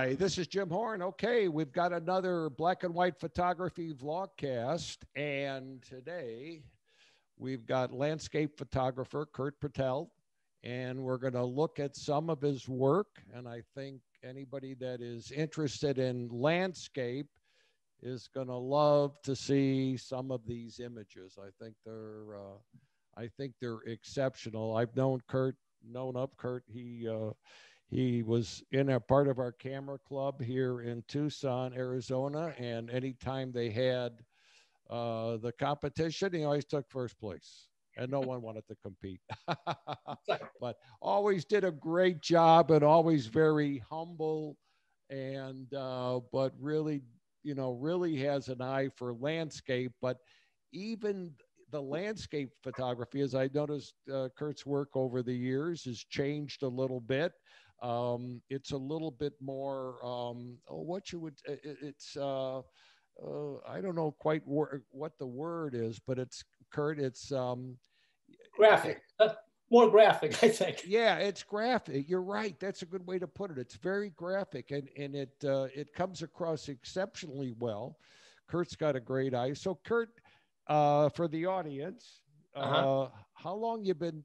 Hi, this is Jim Horn. Okay, we've got another black and white photography vlogcast, and today we've got landscape photographer Curt Pradelt, and we're going to look at some of his work. And I think anybody that is interested in landscape is going to love to see some of these images. I think they're, uh, I think they're exceptional. I've known Curt, known up Curt. He uh, he was in a part of our camera club here in Tucson, Arizona, and anytime they had uh, the competition, he always took first place, and no one wanted to compete. but always did a great job, and always very humble, and uh, but really, you know, really has an eye for landscape. But even the landscape photography, as I noticed uh, Curt's work over the years, has changed a little bit. Um, it's a little bit more um, oh, what you would it, it's uh, uh, I don't know quite wor- what the word is, but it's Curt. It's um, graphic, uh, more graphic, I think. Yeah, it's graphic. You're right. That's a good way to put it. It's very graphic, and and it uh, it comes across exceptionally well. Curt's got a great eye. So Curt, uh, for the audience, uh-huh. uh, how long you been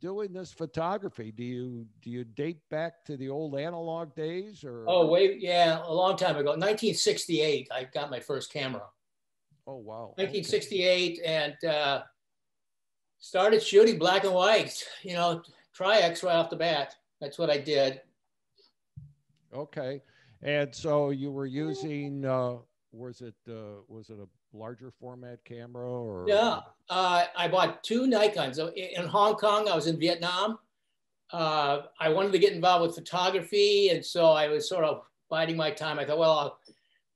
doing this photography? Do you do you date back to the old analog days or? Oh, wait, yeah, a long time ago. 1968, I got my first camera. Oh wow. 1968, okay. and uh, started shooting black and white. You know, Tri-X right off the bat. That's what I did. Okay, and so you were using. Uh, was it uh, was it a larger format camera or? Yeah, uh, I bought two Nikons. In Hong Kong, I was in Vietnam. Uh, I wanted to get involved with photography, and so I was sort of biding my time. I thought, well, I'll,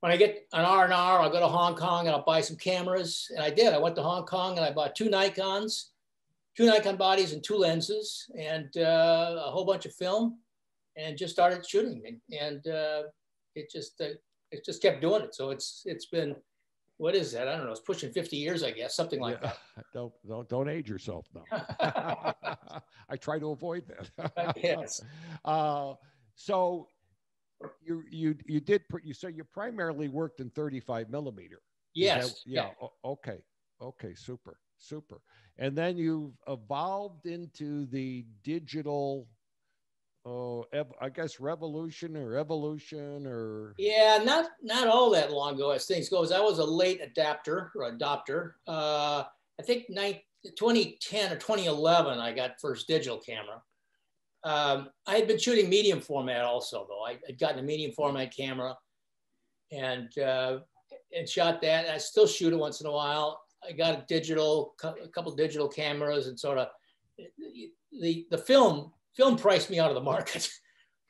when I get an R and R, I'll go to Hong Kong and I'll buy some cameras. And I did. I went to Hong Kong and I bought two Nikons, two Nikon bodies and two lenses, and uh, a whole bunch of film, and just started shooting. And, and uh, it just uh, it just kept doing it. So it's it's been what is that? I don't know. It's pushing 50 years, I guess, something like yeah. that. Don't don't don't age yourself though. I try to avoid that. yes. Uh, so you you you did put you so you primarily worked in 35 millimeter. Yes. That, yeah. yeah. okay. Okay. Super. Super. And then you've evolved into the digital oh ev- i guess revolution or evolution or yeah not not all that long ago as things goes. I was a late adapter or adopter. Uh, i think 2010 or 2011 i got first digital camera. Um, i had been shooting medium format also though. I had gotten a medium format camera and uh, and shot that. I still shoot it once in a while. I got a digital a couple digital cameras and sort of the the film film priced me out of the market.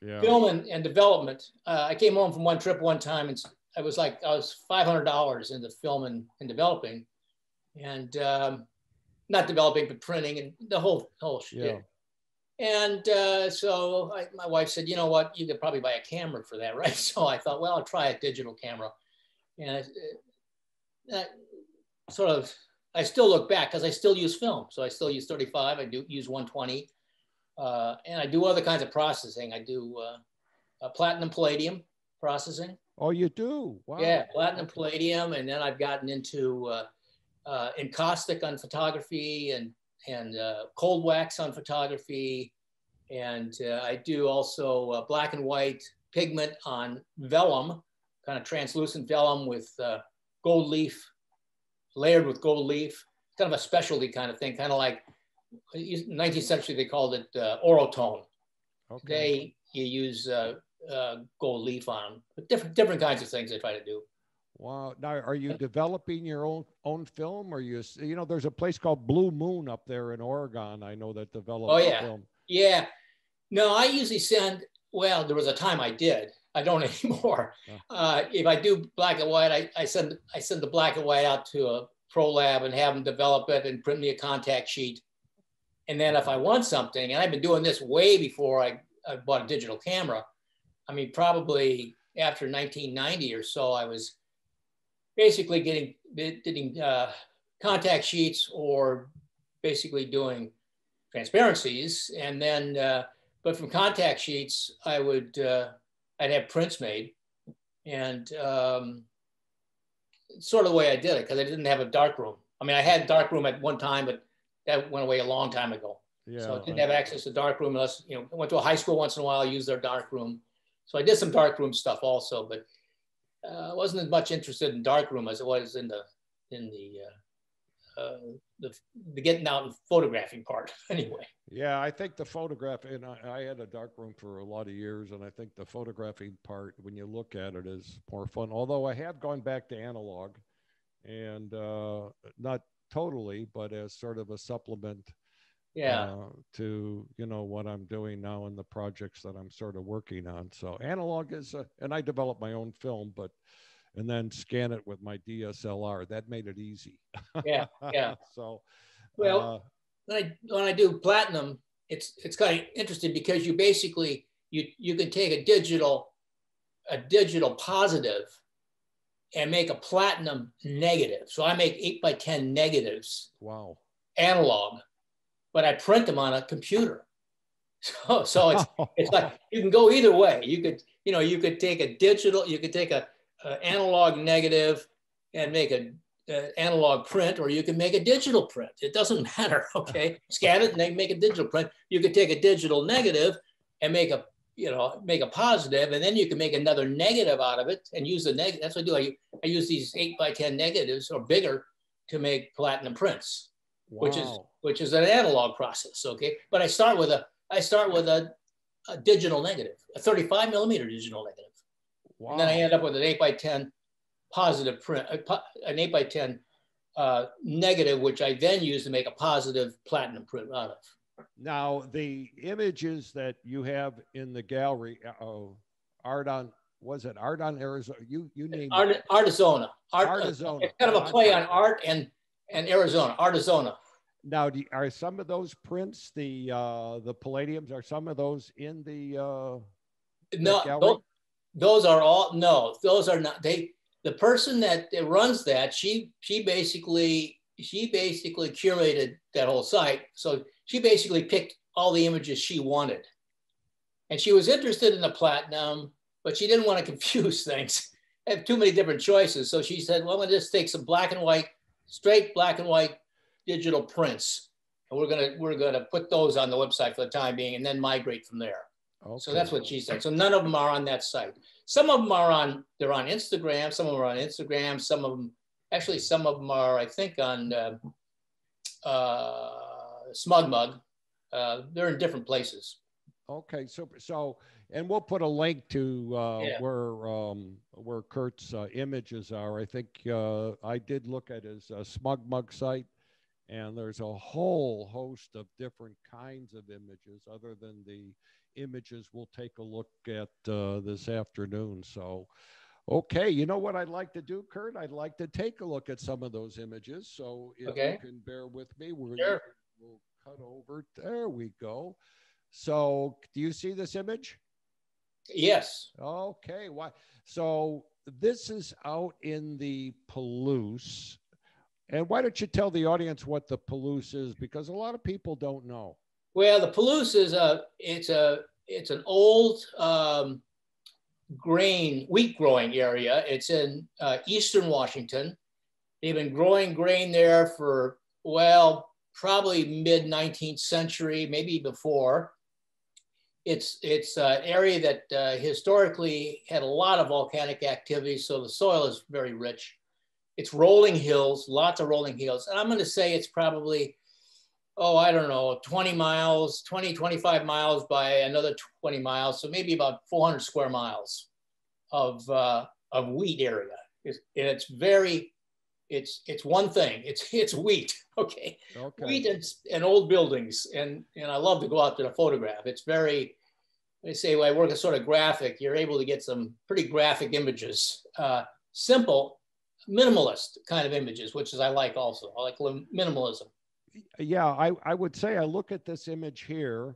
Yeah. film and, and development. Uh, I came home from one trip one time and I was like, I was $500 in the film and, and developing and um, not developing, but printing and the whole, whole shit. Yeah. And uh, so I, my wife said, you know what, you could probably buy a camera for that, right? So I thought, well, I'll try a digital camera. And that sort of, I still look back because I still use film. So I still use 35, I do use 120. Uh, and I do other kinds of processing. I do uh, platinum palladium processing. Oh, you do? Wow. Yeah, platinum palladium, and then I've gotten into uh, uh encaustic on photography and and uh, cold wax on photography, and uh, I do also black and white pigment on vellum, kind of translucent vellum with gold leaf, layered with gold leaf. Kind of a specialty kind of thing, kind of like 19th century, they called it uh, orotone. Okay. They you use uh, uh, gold leaf on them, but different different kinds of things they try to do. Wow! Now, are you developing your own own film, or you you know? There's a place called Blue Moon up there in Oregon. I know that develops oh, yeah. film. Yeah. No, I usually send. Well, there was a time I did. I don't anymore. Uh, if I do black and white, I, I send I send the black and white out to a pro lab and have them develop it and print me a contact sheet and then if I want something, and I've been doing this way before I, I bought a digital camera. I mean, probably after 1990 or so, I was basically getting getting uh, contact sheets or basically doing transparencies. And then, uh, but from contact sheets, I would uh, I'd have prints made, and um, sort of the way I did it because I didn't have a dark room. I mean, I had dark room at one time, but that went away a long time ago. Yeah, so I didn't have access to dark room unless you know I went to a high school once in a while, used their dark room. So I did some dark room stuff also, but uh, I wasn't as much interested in dark room as it was in the in the uh, uh, the, the getting out and photographing part anyway. Yeah, I think the photograph, and I, I, had a dark room for a lot of years, and I think the photographing part, when you look at it, is more fun. Although I have gone back to analog, and uh, not totally, but as sort of a supplement. Yeah. Uh, to you know what I'm doing now and the projects that I'm sort of working on. So analog is, a, and I develop my own film, but and then scan it with my DSLR. That made it easy. Yeah, yeah. so, well, uh, when I when I do platinum, it's it's kind of interesting because you basically you you can take a digital a digital positive and make a platinum negative. So I make eight by ten negatives. Wow. Analog, but I print them on a computer. So so it's it's like you can go either way. You could you know you could take a digital, you could take a uh, analog negative and make a uh, analog print, or you can make a digital print. It doesn't matter. Okay, scan it and make a digital print. You could take a digital negative and make a you know make a positive, and then you can make another negative out of it and use the negative. That's what I do. I, I use these eight by ten negatives or bigger to make platinum prints, wow. which is which is an analog process. Okay, but I start with a I start with a, a digital negative, a 35 millimeter digital negative. Wow. And then I end up with an eight by 10 positive print, an eight by 10 uh, negative, which I then use to make a positive platinum print out of. Now, the images that you have in the gallery, uh, art on, was it art on Arizona? You you named art, it. Artezona. Art, Artezona. It's kind of a play on art and and Arizona. Artezona. Now, do, are some of those prints the uh, the palladiums? Are some of those in the uh, no? Those, those are all no those are not they the person that runs that she she basically she basically curated that whole site so she basically picked all the images she wanted and she was interested in the platinum but she didn't want to confuse things I have too many different choices so she said well i'm going to just take some black and white straight black and white digital prints and we're going to we're going to put those on the website for the time being and then migrate from there Okay. So that's what she said. So none of them are on that site. Some of them are on, they're on Instagram. Some of them are on Instagram. Some of them, actually, some of them are, I think, on uh, uh, SmugMug. Uh, they're in different places. Okay, so so, and we'll put a link to uh, yeah. where um, where Curt's uh, images are. I think uh, I did look at his uh, SmugMug site, and there's a whole host of different kinds of images other than the images we'll take a look at uh, this afternoon. So, okay, you know what I'd like to do, Curt? I'd like to take a look at some of those images. So, if okay. you can bear with me, we're sure. We'll cut over. There we go. So, do you see this image? Yes. Okay. Why? So, this is out in the Palouse. And why don't you tell the audience what the Palouse is? Because a lot of people don't know. Well, the Palouse is a it's a it's an old um, grain wheat growing area. It's in uh, eastern Washington. They've been growing grain there for well probably mid 19th century, maybe before. It's it's an area that uh, historically had a lot of volcanic activity, so the soil is very rich. It's rolling hills, lots of rolling hills, and I'm going to say it's probably oh, I don't know, 20 miles, 20, 25 miles by another 20 miles. So maybe about 400 square miles of, uh, of wheat area. It's, it's very, it's, it's one thing, it's, it's wheat, okay? okay. Wheat and, and old buildings. And, and I love to go out to the photograph. It's very, they say when I work a sort of graphic, you're able to get some pretty graphic images, uh, simple, minimalist kind of images, which is I like also. I like minimalism yeah, I, I would say I look at this image here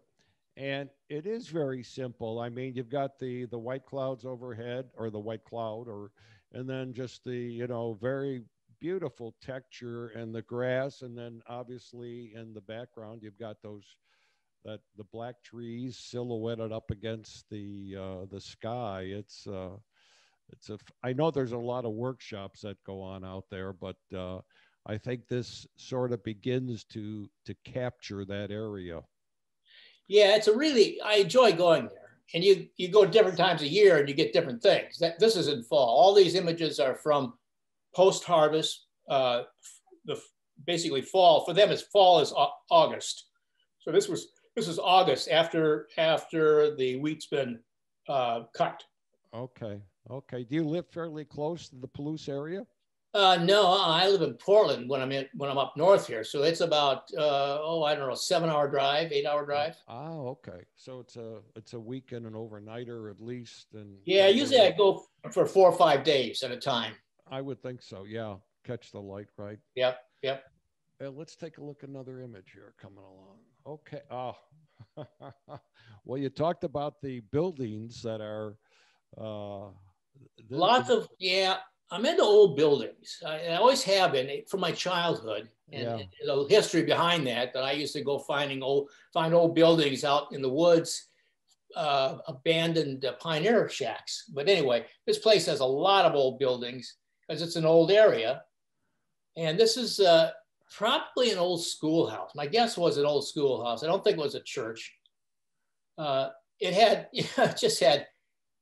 and it is very simple. I mean, you've got the the white clouds overhead or the white cloud or and then just the, you know, very beautiful texture and the grass and then obviously in the background you've got those that the black trees silhouetted up against the uh, the sky. It's uh, it's a. I know there's a lot of workshops that go on out there, but uh, I think this sort of begins to to capture that area. Yeah, it's a really. I enjoy going there, and you you go different times a year and you get different things. That this is in fall. All these images are from post harvest. Uh, the basically fall for them. is fall is August. So this was this is August after after the wheat's been uh, cut. Okay. Okay. Do you live fairly close to the Palouse area? Uh, no, I live in Portland when I'm in when I'm up north here. So it's about uh, oh I don't know seven hour drive, eight hour drive. Oh, okay. So it's a it's a weekend and overnighter at least. And yeah, usually I go for four or five days at a time. I would think so. Yeah, catch the light, right? Yep. Yep. Uh, let's take a look at another image here coming along. Okay. Oh, well, you talked about the buildings that are. Uh, Lots of yeah. I'm into old buildings. I, I always have been from my childhood, and, yeah. and a history behind that. That I used to go finding old find old buildings out in the woods, uh, abandoned uh, pioneer shacks. But anyway, this place has a lot of old buildings because it's an old area, and this is uh, probably an old schoolhouse. My guess was an old schoolhouse. I don't think it was a church. Uh, it had, you know, it just had,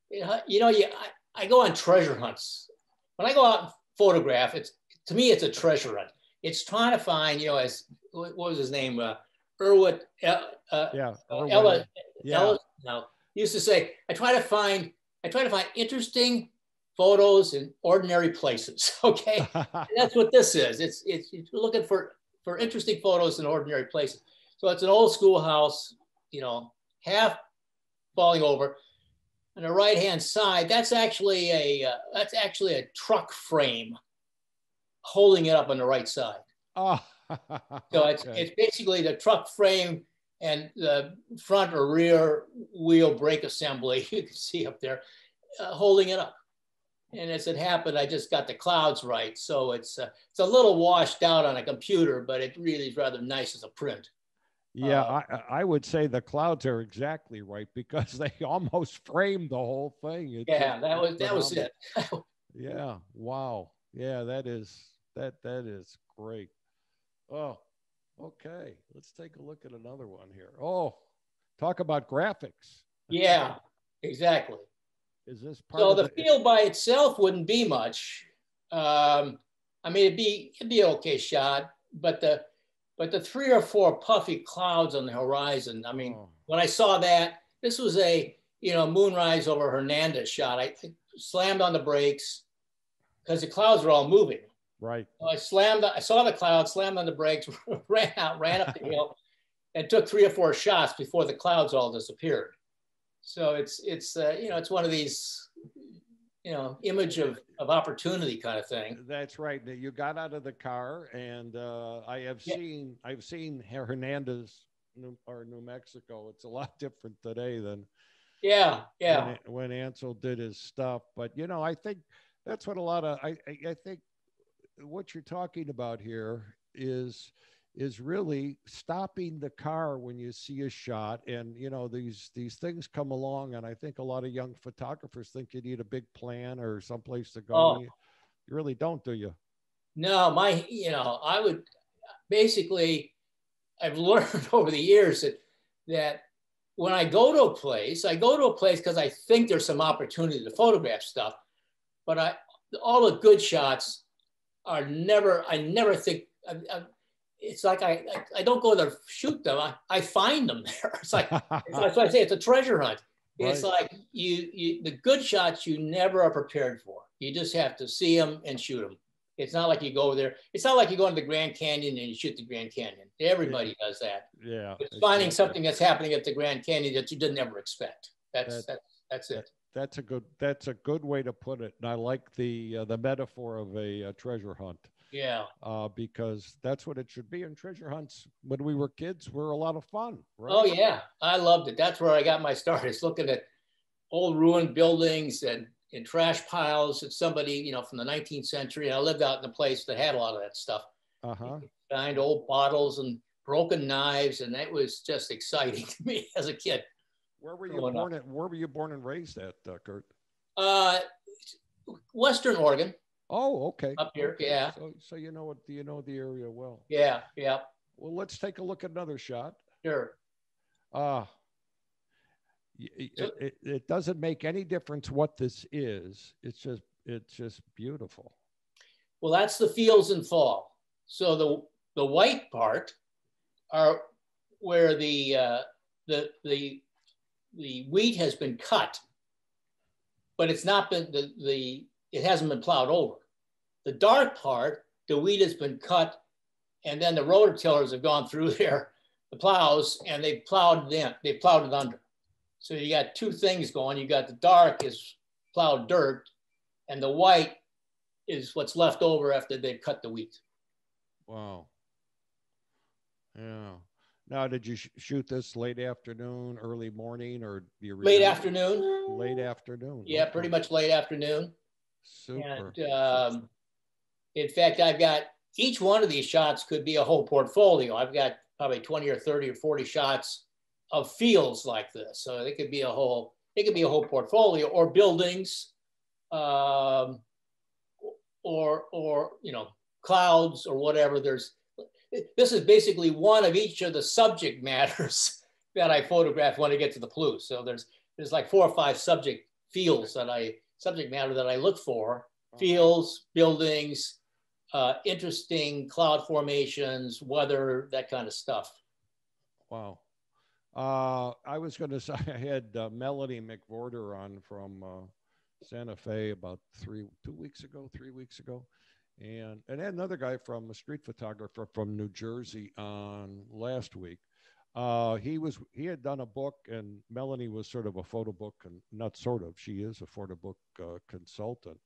you know, you, I, I go on treasure hunts. When I go out and photograph, it's to me, it's a treasure hunt. It's trying to find, you know, as what was his name, uh, uh, uh, yeah, Ella, yeah. Ella, no, used to say, I try to find, I try to find interesting photos in ordinary places. Okay, that's what this is. It's it's you're looking for for interesting photos in ordinary places. So it's an old schoolhouse, you know, half falling over. On the right hand side, that's actually a uh, that's actually a truck frame holding it up on the right side. Oh, so it's okay. it's basically the truck frame and the front or rear wheel brake assembly you can see up there uh, holding it up. And as it happened, I just got the clouds right. So it's uh, it's a little washed out on a computer, but it really is rather nice as a print. Yeah, uh, I, I would say the clouds are exactly right because they almost framed the whole thing. It's yeah, that was that was it. yeah. Wow. Yeah, that is that that is great. Oh, okay. Let's take a look at another one here. Oh, talk about graphics. Yeah, exactly. Is this part so the, the field by itself wouldn't be much. Um, I mean, it'd be it'd be okay shot, but the but the three or four puffy clouds on the horizon. I mean, oh. when I saw that, this was a you know moonrise over Hernandez shot. I, I slammed on the brakes because the clouds were all moving. Right. So I slammed. I saw the clouds, slammed on the brakes, ran out, ran up the hill, and took three or four shots before the clouds all disappeared. So it's it's uh, you know it's one of these you know image of of opportunity kind of thing. That's right. You got out of the car, and uh, I have yeah. seen I've seen Hernandez New, or New Mexico. It's a lot different today than yeah yeah when, when Ansel did his stuff. But you know I think that's what a lot of I I, I think what you're talking about here is is really stopping the car when you see a shot. And you know these these things come along and i think a lot of young photographers think you need a big plan or someplace to go. Oh. you, you really don't do you? No my you know i would basically i've learned over the years that that when i go to a place i go to a place because i think there's some opportunity to photograph stuff but i all the good shots are never i never think I, I, it's like I, I, I don't go there shoot them. I, I find them there. It's like that's why I say it's a treasure hunt. It's like you you the good shots you never are prepared for. You just have to see them and shoot them. It's not like you go there. It's not like you go into the Grand Canyon and you shoot the Grand Canyon. Everybody yeah. does that. Yeah. It's finding something that's happening at the Grand Canyon that you didn't ever expect. That's that, that's that's it. That's a good that's a good way to put it. And I like the uh, the metaphor of a, a treasure hunt. Yeah. Uh, because that's what it should be. And treasure hunts when we were kids were a lot of fun. Right? Oh yeah, I loved it. That's where I got my start. Is looking at old ruined buildings and in trash piles that somebody you know from the 19th century. And I lived out in a place that had a lot of that stuff. Uh huh. Find old bottles and broken knives, and that was just exciting to me as a kid. Where were you born? At, where were you born and raised at, uh, Curt? Uh, Western Oregon. Oh, okay. Up here, okay. yeah. So, so you know what? You know the area well. Yeah, yeah. Well, let's take a look at another shot. Sure. Uh, it, it, it doesn't make any difference what this is. It's just it's just beautiful. Well, that's the fields in fall. So the the white part are where the uh, the the the wheat has been cut, but it's not been the the it hasn't been plowed over. The dark part, the wheat has been cut, and then the rototillers have gone through there, the plows, and they've plowed it in, they plowed it under. So you got two things going. You got the dark is plowed dirt, and the white is what's left over after they've cut the wheat. Wow. Yeah. Now, did you sh- shoot this late afternoon, early morning, or the late afternoon? Late afternoon. Yeah, okay. pretty much late afternoon. Super. And, um, in fact, I've got each one of these shots could be a whole portfolio. I've got probably 20 or 30 or 40 shots of fields like this. So it could be a whole, it could be a whole portfolio or buildings, um, or, or, you know, clouds or whatever. There's, this is basically one of each of the subject matters that I photograph when I get to the Palouse. So there's, there's like four or five subject fields that I, subject matter that I look for, fields, buildings, uh, interesting cloud formations, weather, that kind of stuff. Wow. Uh, I was going to say I had uh, Melanie McWhorter on from uh, Santa Fe about three, two weeks ago, three weeks ago, and and had another guy from a street photographer from New Jersey on last week. Uh, he was he had done a book, and Melanie was sort of a photo book, and not sort of, she is a photo book uh, consultant.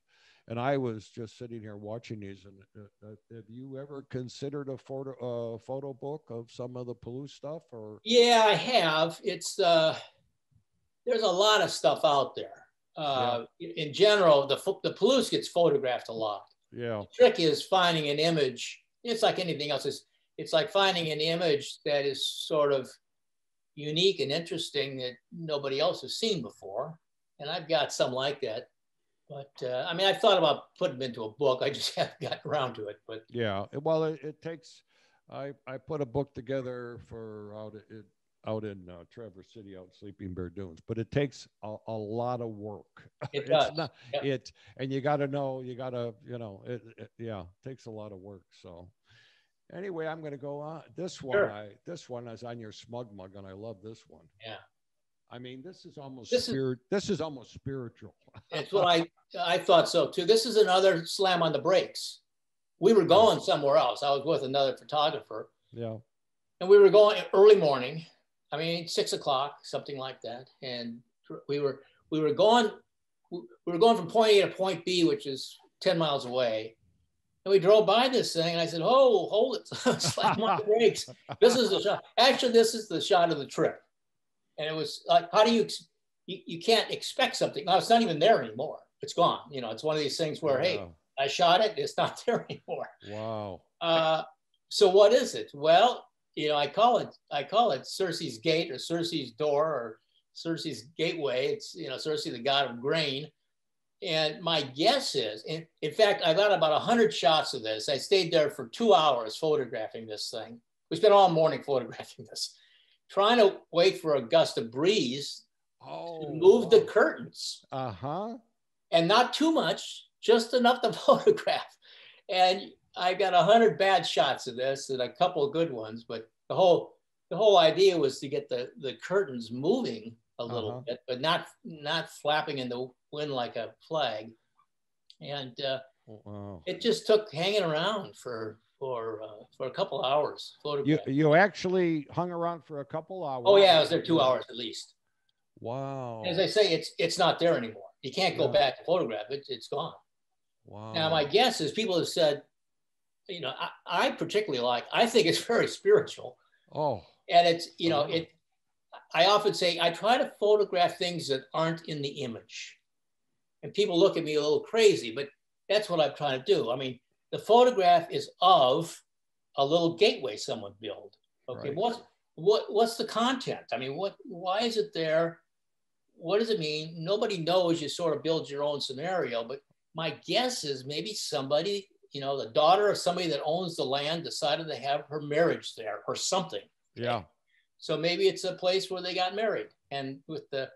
And I was just sitting here watching these. And uh, uh have you ever considered a photo uh, photo book of some of the Palouse stuff? Or yeah, I have. It's uh, there's a lot of stuff out there. Uh, yeah. In general, the the Palouse gets photographed a lot. Yeah. The trick is finding an image. It's like anything else. It's, it's like finding an image that is sort of unique and interesting that nobody else has seen before. And I've got some like that. But uh, I mean, I've thought about putting them into a book. I just haven't gotten around to it. But yeah, well, it, it takes. I I put a book together for out it, out in uh, Traverse City, out in Sleeping Bear Dunes. But it takes a, a lot of work. It does. not, yep. It and you got to know. You got to you know. It, it, yeah, takes a lot of work. So anyway, I'm going to go on. This one, sure. I this one is on your SmugMug, and I love this one. Yeah. I mean, this is almost this spirit. Is, this is almost spiritual. it's what I I thought so too. This is another slam on the brakes. We were going somewhere else. I was with another photographer. Yeah. And we were going early morning, I mean, six o'clock, something like that. And we were we were going we were going from point A to point B, which is 10 miles away. And we drove by this thing and I said, Oh, hold it. Slam on the brakes. This is the shot. Actually, this is the shot of the trip. And it was like, how do you, you, you can't expect something. Now it's not even there anymore. It's gone. You know, it's one of these things where, wow. hey, I shot it. It's not there anymore. Wow. Uh, so what is it? Well, you know, I call it I call it Circe's gate or Circe's door or Circe's gateway. It's you know Circe, the god of grain. And my guess is, in, in fact, I got about hundred shots of this. I stayed there for two hours photographing this thing. We spent all morning photographing this, trying to wait for a gust of breeze oh, to move the curtains. Uh huh. And not too much, just enough to photograph. And I got a hundred bad shots of this and a couple good ones, but the whole the whole idea was to get the the curtains moving a little uh-huh. bit, but not not flapping in the wind like a flag. And uh, oh, wow. it just took hanging around for for uh, for a couple hours. You you actually hung around for a couple hours. Oh yeah, I was there two hours at least. Wow. As I say, it's it's not there anymore. You can't go yeah. back to photograph it. It's gone. Wow. Now my guess is people have said, you know, I, I particularly like, I think it's very spiritual. Oh. And it's, you know, oh. it, I often say, I try to photograph things that aren't in the image. And people look at me a little crazy, but that's what I'm trying to do. I mean, the photograph is of a little gateway someone built. Okay, Right. what what what's the content? I mean, what why is it there? What does it mean? Nobody knows. You sort of build your own scenario, but my guess is maybe somebody, you know, the daughter of somebody that owns the land decided to have her marriage there or something. Yeah. So maybe it's a place where they got married, and with the,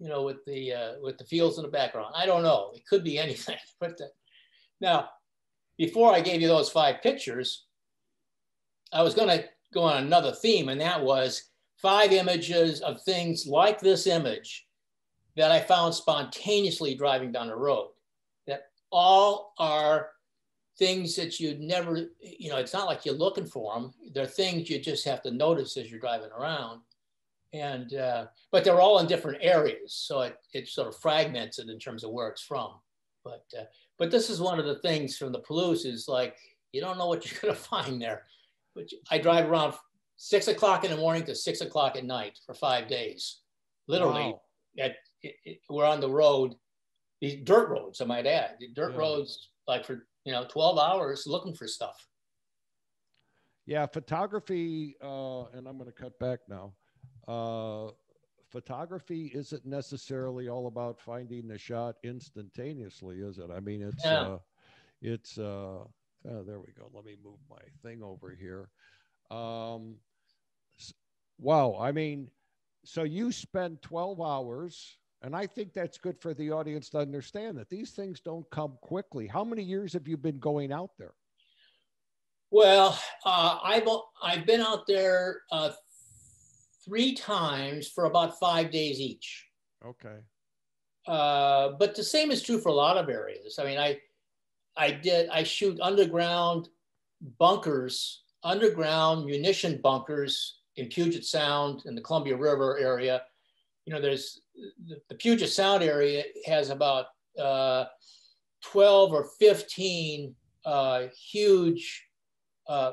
you know, with the uh, with the fields in the background. I don't know. It could be anything. But the, now, before I gave you those five pictures, I was going to go on another theme, and that was five images of things like this image that I found spontaneously driving down the road. That all are things that you'd never, you know, it's not like you're looking for them. They're things you just have to notice as you're driving around. And, uh, but they're all in different areas. So it, it sort of fragments it in terms of where it's from. But, uh, but this is one of the things from the Palouse is like, you don't know what you're going to find there. But I drive around six o'clock in the morning to six o'clock at night for five days. Literally, Wow. at, it, it- we're on the road, these dirt roads, I might add, dirt Yeah. roads, like for, you know, 12 hours looking for stuff. Yeah, photography, uh, and I'm going to cut back now. Uh, photography isn't necessarily all about finding the shot instantaneously, is it? I mean, it's Yeah. uh, it's uh, oh, there we go. Let me move my thing over here. Um, wow, I mean, so you spend 12 hours, and I think that's good for the audience to understand that these things don't come quickly. How many years have you been going out there? Well, uh, I've, I've been out there uh, three times for about five days each. Okay. Uh, but the same is true for a lot of areas. I mean, I, I did, I shoot underground bunkers, underground munition bunkers in Puget Sound in the Columbia River area. You know, there's the, the Puget Sound area has about uh, 12 or 15 uh, huge uh,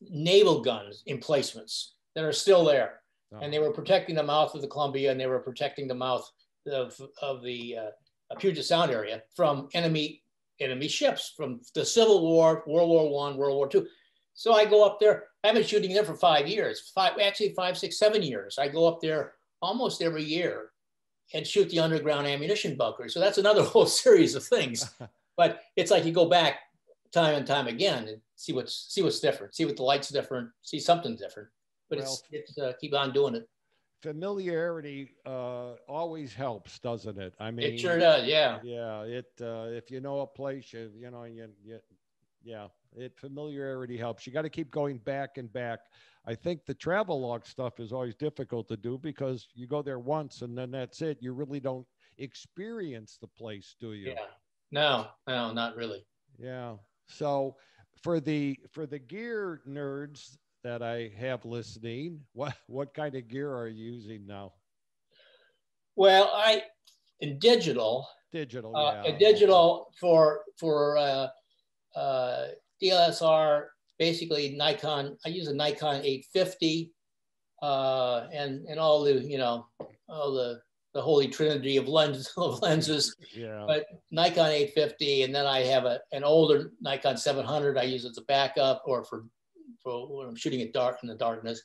naval guns emplacements that are still there and they were protecting the mouth of the Columbia and they were protecting the mouth of, of the uh, Puget Sound area from enemy enemy ships from the Civil War, World War One, World War Two. So I go up there. I've been shooting there for five years, five actually five, six, seven years. I go up there almost every year and shoot the underground ammunition bunker. So that's another whole series of things. but it's like you go back time and time again and see what's see what's different, see what the light's different, see something different. But it's it's uh, keep on doing it. familiarity uh, always helps, doesn't it? I mean, It sure does, yeah. Yeah, it uh, if you know a place, you you know, you, you yeah, it familiarity helps. You got to keep going back and back. I think the travel log stuff is always difficult to do because you go there once and then that's it. You really don't experience the place, do you? Yeah. No, no, not really. Yeah. So for the for the gear nerds that I have listening, what what kind of gear are you using now? Well, I in digital, Digital, uh, yeah. digital for for uh, uh, DLSR, basically Nikon. I use a Nikon 850, uh, and and all the you know all the the holy trinity of lenses of lenses. Yeah. but Nikon 850, and then I have a, an older Nikon 700 I use as a backup or for, for when I'm shooting it dark in the darkness.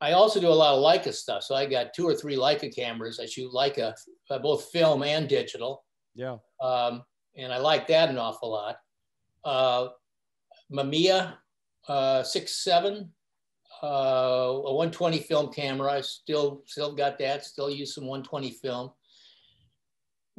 I also do a lot of Leica stuff. So I got two or three Leica cameras. I shoot Leica, uh, both film and digital. yeah. Um, and I like that an awful lot. Uh, Mamiya uh, 6.7, uh, a 120 film camera. I still still got that. Still use some 120 film.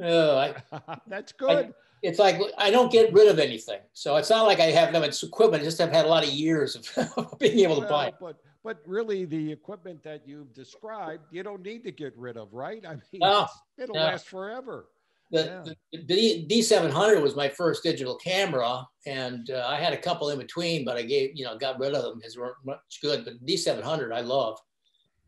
Uh, I, That's good. It's like I don't get rid of anything. So it's not like I have them as equipment. I just have had a lot of years of being able to buy. It. but but really, the equipment that you've described, you don't need to get rid of, right? I mean, No, it'll no. last forever. yeah. The, the, the D seven hundred was my first digital camera, and uh, I had a couple in between, but I gave you know got rid of them because they weren't much good. But D seven hundred I love.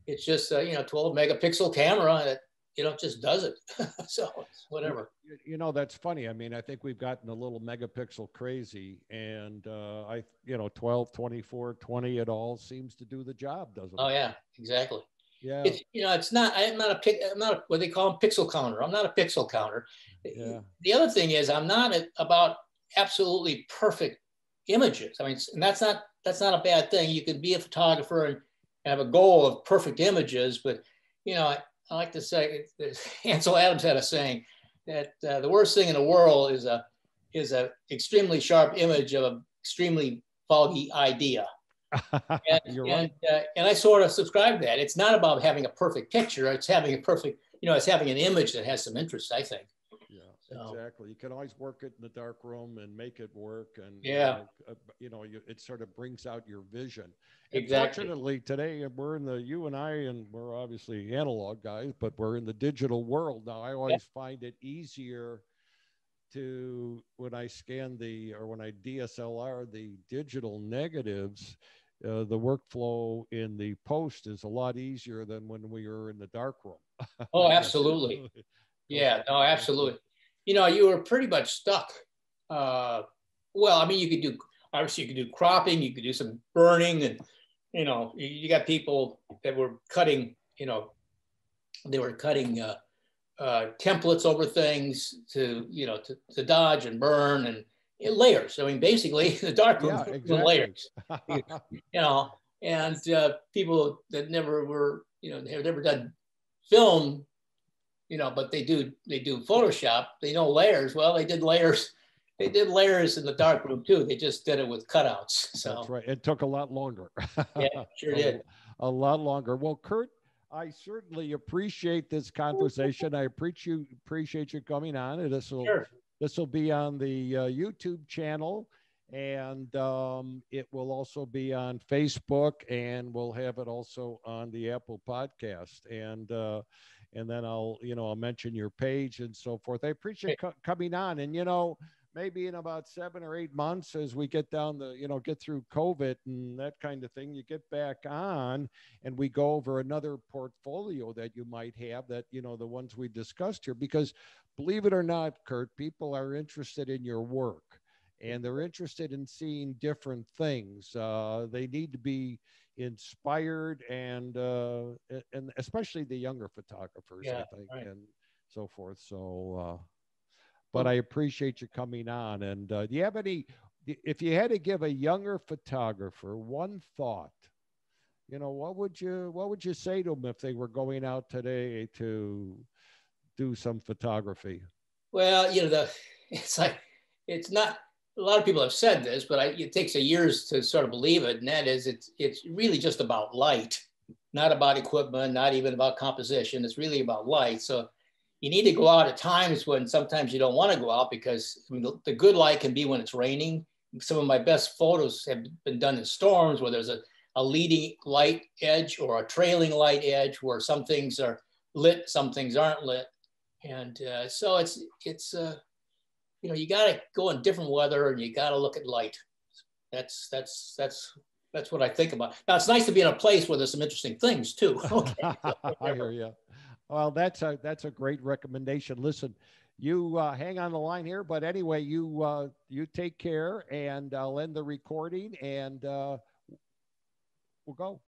It's just uh, you know twelve megapixel camera that you know just does it. so whatever. You, you know, that's funny. I mean, I think we've gotten a little megapixel crazy, and uh, I, you know, 12, 24, 20, it all seems to do the job, doesn't Oh it? yeah, exactly. Yeah. It's you know it's not. I'm not a. I'm not a, what they call them pixel counter. I'm not a pixel counter. Yeah. The other thing is I'm not a, about absolutely perfect images. I mean, and that's not that's not a bad thing. You can be a photographer and have a goal of perfect images, but you know, I, like to say, Ansel Adams had a saying that uh, the worst thing in the world is a is a extremely sharp image of an extremely foggy idea. and, You're and, right. uh, and I sort of subscribe to that. It's not about having a perfect picture. It's having a perfect, you know, it's having an image that has some interest, I think. So. exactly. You can always work it in the dark room and make it work. And, yeah, uh, you know, you, it sort of brings out your vision. Exactly. Fortunately, today we're in the, you and I, and we're obviously analog guys, but we're in the digital world now. I always yeah. find it easier to when I scan the or when I DSLR the digital negatives, uh, the workflow in the post is a lot easier than when we were in the dark room. oh, absolutely. yeah, no, absolutely. You know, you were pretty much stuck. Uh, well, I mean, you could do obviously you could do cropping, you could do some burning, and you know, you, you got people that were cutting. You know, they were cutting. Uh, uh, templates over things to you know to, to dodge and burn and layers. I mean, basically the darkroom yeah, exactly. layers. you, you, know, and uh, people that never were you know they've never done film, you know, but they do they do Photoshop. They know layers. Well, they did layers. They did layers in the darkroom too. They just did it with cutouts. So that's right. It took a lot longer. yeah, sure did. A, a lot longer. Well, Curt, I certainly appreciate this conversation. I appreciate you appreciate you coming on. And this will sure. this will be on the uh, YouTube channel, and um, it will also be on Facebook, and we'll have it also on the Apple Podcast. And uh, and then I'll you know I'll mention your page and so forth. I appreciate co- coming on, and you know maybe in about seven or eight months as we get down the you know get through covid and that kind of thing you get back on and we go over another portfolio that you might have that you know the ones we discussed here because believe it or not Curt people are interested in your work and they're interested in seeing different things uh, they need to be inspired and uh, and especially the younger photographers yeah, i think right. and so forth so uh, but I appreciate you coming on. And uh, do you have any, if you had to give a younger photographer one thought, you know, what would you, what would you say to them if they were going out today to do some photography? Well, you know, the, it's like, it's not, a lot of people have said this, but I, it takes a years to sort of believe it. And that is, it's, it's really just about light, not about equipment, not even about composition. It's really about light. So you need to go out at times when sometimes you don't want to go out because I mean, the, the, good light can be when it's raining. Some of my best photos have been done in storms where there's a, a leading light edge or a trailing light edge where some things are lit, some things aren't lit. And uh, so it's, it's uh, you know, you got to go in different weather and you got to look at light. That's, that's, that's, that's what I think about. Now it's nice to be in a place where there's some interesting things too. Okay. I hear you. Well, that's a that's a great recommendation. Listen, you uh, hang on the line here, but anyway, you uh, you take care, and I'll end the recording, and uh, we'll go.